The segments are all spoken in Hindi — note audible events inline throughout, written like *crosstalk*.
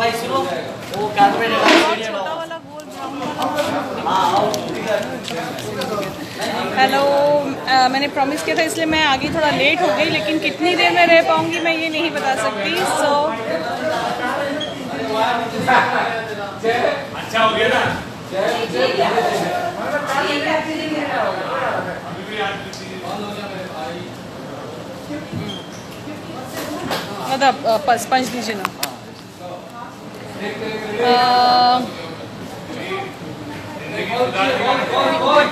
भाई सुनो वो कारपेट है छोटा वाला गोल हेलो मैंने प्रॉमिस किया था इसलिए मैं आगे थोड़ा लेट हो गई लेकिन कितनी देर में रह पाऊँगी मैं ये नहीं बता सकती सो अच्छा हो गया ना मतलब पंच पंच दीजिए ना?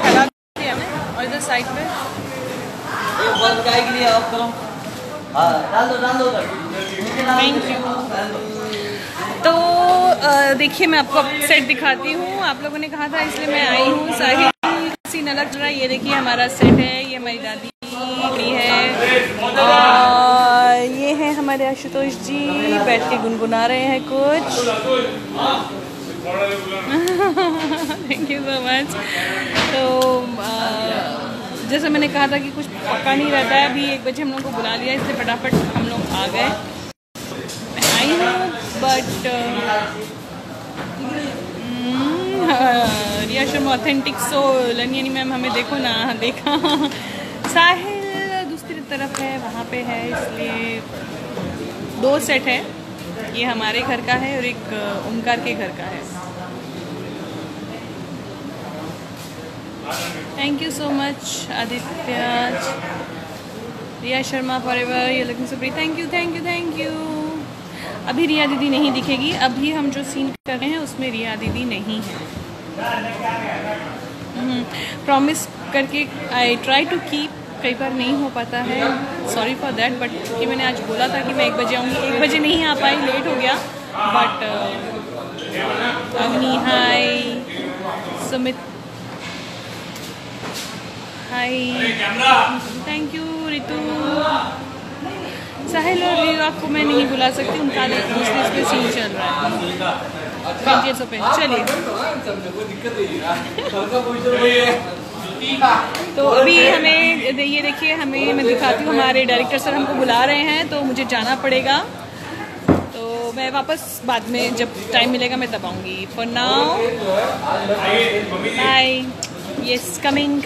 फैला दिया मैं और इधर साइड पे। बंद काय के लिए ऑफ़ करो। हाँ डाल दो डाल दो। तो देखिए मैं आपको सेट दिखाती हूँ। आप लोगों ने कहा था इसलिए मैं आई हूँ। साहिल सीन अलग जरा ये देखिए हमारा सेट है ये हमारी दादी भी है। और है हमारे आशुतोष जी बैठ के गुनगुना रहे हैं कुछ। थैंक यू सो मच तो जैसे मैंने कहा था कि कुछ पक्का नहीं रहता है, अभी एक बजे हम लोग को बुला लिया, इससे फटाफट हम लोग आ गए। आई हूँ but Riya Sharma authentic so लनियनी ma'am, हमें देखो ना, देखा। साहिल दूसरी तरफ़ है, वहाँ पे है, इसलिए दो सेट है। ये हमारे घर का है और एक ओमकार के घर का है। Thank you so much Aditya, Riya Sharma for ever ये looking so pretty thank you thank you thank you अभी रिया दीदी नहीं दिखेगी। अभी हम जो सीन कर रहे हैं, उसमें रिया दीदी नहीं है। प्रॉमिस करके आई ट्राई टू कीप कई बार नहीं हो पाता है. सॉरी फॉर दैट बट क्योंकि मैंने आज बोला था कि मैं एक बजे आऊँगी. एक बजे नहीं आ पाई लेट हो गया. But Agni hi Sumit hi thank you Ritu Sahil और रीवा को मैं नहीं बुला सकती. उनका दूसरे इस पे सीन चल रहा है. पे चलिए. *laughs* तो अभी हमें ये देखिए हमें मैं दिखाती हूँ हमारे डायरेक्टर सर हमको बुला रहे हैं तो मुझे जाना पड़ेगा। तो मैं वापस बाद में जब टाइम मिलेगा मैं तब आऊँगी for now I yes coming